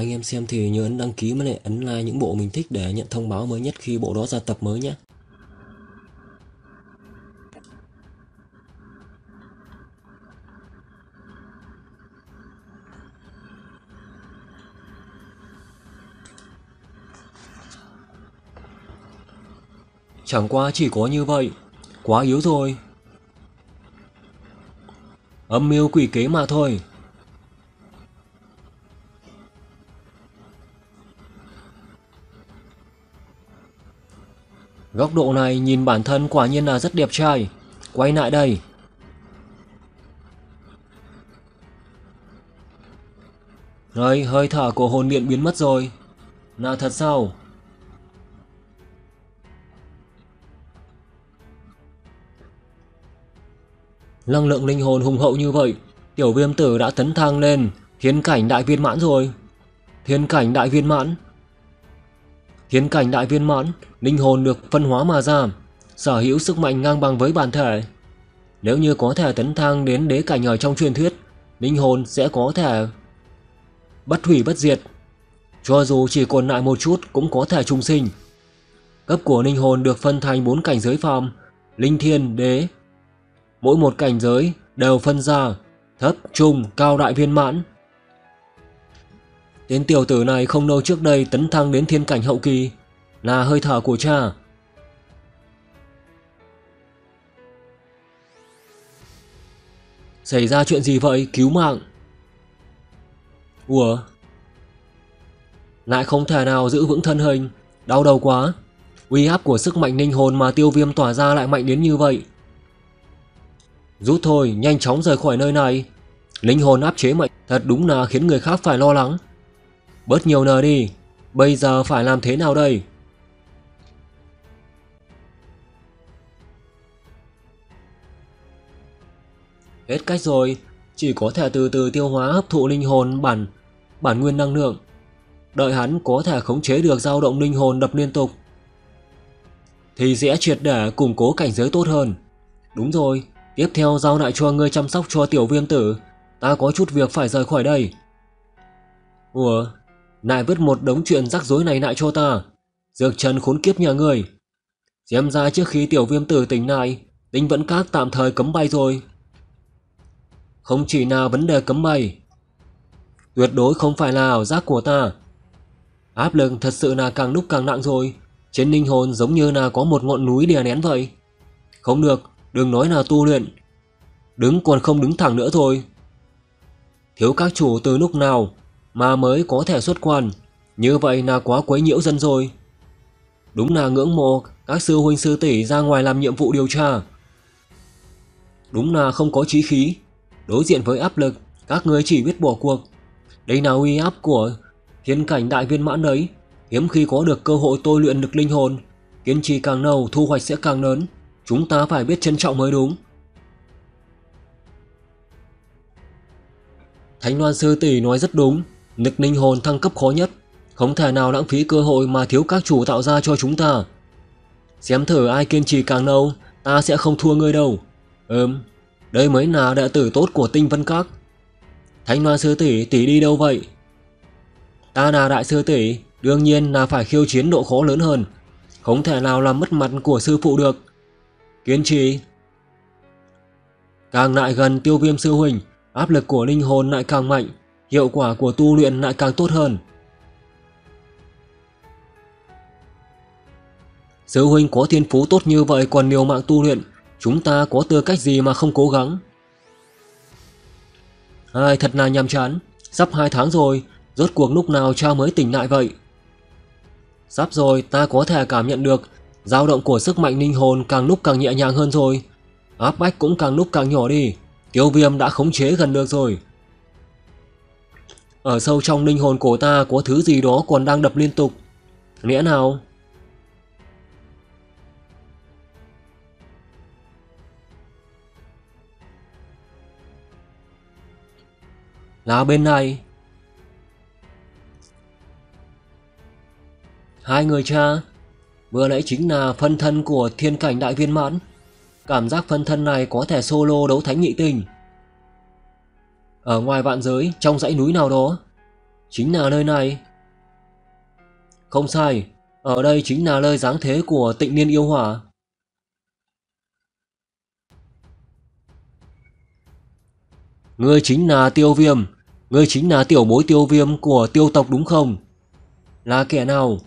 Anh em xem thì nhớ ấn đăng ký với lại ấn like những bộ mình thích để nhận thông báo mới nhất khi bộ đó ra tập mới nhé. Chẳng qua chỉ có như vậy, quá yếu rồi. Âm mưu quỷ kế mà thôi. Góc độ này nhìn bản thân quả nhiên là rất đẹp trai. Quay lại đây. Rồi, hơi thở của hồn điện biến mất rồi. Là thật sao? Năng lượng linh hồn hùng hậu như vậy, tiểu viêm tử đã tấn thăng lên thiên cảnh đại viên mãn rồi. Thiên cảnh đại viên mãn. Hiến cảnh đại viên mãn, linh hồn được phân hóa mà ra, sở hữu sức mạnh ngang bằng với bản thể. Nếu như có thể tấn thăng đến đế cảnh ở trong truyền thuyết, linh hồn sẽ có thể bất hủy bất diệt. Cho dù chỉ còn lại một chút cũng có thể trung sinh. Cấp của linh hồn được phân thành bốn cảnh giới phàm, linh thiên, đế, mỗi một cảnh giới đều phân ra thấp, trung, cao đại viên mãn. Tên tiểu tử này không lâu trước đây tấn thăng đến thiên cảnh hậu kỳ, là hơi thở của cha. Xảy ra chuyện gì vậy, cứu mạng? Ủa? Lại không thể nào giữ vững thân hình, đau đầu quá. Uy áp của sức mạnh linh hồn mà tiêu viêm tỏa ra lại mạnh đến như vậy. Rút thôi, nhanh chóng rời khỏi nơi này. Linh hồn áp chế mạnh thật đúng là khiến người khác phải lo lắng. Bớt nhiều nờ đi, bây giờ phải làm thế nào đây? Hết cách rồi, chỉ có thể từ từ tiêu hóa hấp thụ linh hồn bản bản nguyên năng lượng. Đợi hắn có thể khống chế được dao động linh hồn đập liên tục thì sẽ triệt để củng cố cảnh giới tốt hơn. Đúng rồi, Tiếp theo giao lại cho ngươi chăm sóc cho tiểu viêm tử Ta có chút việc phải rời khỏi đây Ủa lại vứt một đống chuyện rắc rối này lại cho ta. Dược trần khốn kiếp nhà người Xem ra trước khi tiểu viêm tử tỉnh lại Tinh vẫn các tạm thời cấm bay rồi. Không chỉ là vấn đề cấm bay, Tuyệt đối không phải là ảo giác của ta. Áp lực thật sự là càng lúc càng nặng rồi. Trên linh hồn giống như là có một ngọn núi đè nén vậy. Không được, Đừng nói là tu luyện. Đứng còn không đứng thẳng nữa thôi. Thiếu các chủ từ lúc nào mà mới có thể xuất quan. Như vậy là quá quấy nhiễu dân rồi. Đúng là ngưỡng mộ Các sư huynh sư tỷ ra ngoài làm nhiệm vụ điều tra. Đúng là không có trí khí. Đối diện với áp lực Các người chỉ biết bỏ cuộc. Đây là uy áp của thiên cảnh đại viên mãn đấy. Hiếm khi có được cơ hội tôi luyện được linh hồn Kiên trì càng lâu thu hoạch sẽ càng lớn. Chúng ta phải biết trân trọng mới đúng. Thánh Loan Sư Tỷ nói rất đúng, nực linh hồn thăng cấp khó nhất, không thể nào lãng phí cơ hội mà thiếu các chủ tạo ra cho chúng ta. Xem thử ai kiên trì càng lâu, ta sẽ không thua ngươi đâu. Ừm, đây mới là đệ tử tốt của tinh vân các. Thánh Loan Sư Tỷ tỷ đi đâu vậy? Ta là đại sư tỷ, đương nhiên là phải khiêu chiến độ khó lớn hơn, không thể nào làm mất mặt của sư phụ được. Kiên trì. Càng lại gần tiêu viêm sư huynh, áp lực của linh hồn lại càng mạnh, hiệu quả của tu luyện lại càng tốt hơn. Sư huynh có thiên phú tốt như vậy còn liều mạng tu luyện, chúng ta có tư cách gì mà không cố gắng. Ai thật là nhàm chán, sắp hai tháng rồi, rốt cuộc lúc nào cha mới tỉnh lại vậy? Sắp rồi ta có thể cảm nhận được dao động của sức mạnh linh hồn càng lúc càng nhẹ nhàng hơn rồi. Áp bách cũng càng lúc càng nhỏ đi. Tiêu viêm đã khống chế gần được rồi. Ở sâu trong linh hồn cổ ta có thứ gì đó còn đang đập liên tục. Nghĩa nào? Là bên này. Hai người cha. Vừa nãy chính là phân thân của thiên cảnh đại viên mãn. Cảm giác phân thân này có thể solo đấu thánh nhị tình. Ở ngoài vạn giới, trong dãy núi nào đó. Chính là nơi này. Không sai, ở đây chính là nơi giáng thế của tịnh niên yêu hỏa. Ngươi chính là tiêu viêm, ngươi chính là tiểu bối tiêu viêm của tiêu tộc đúng không? Là kẻ nào?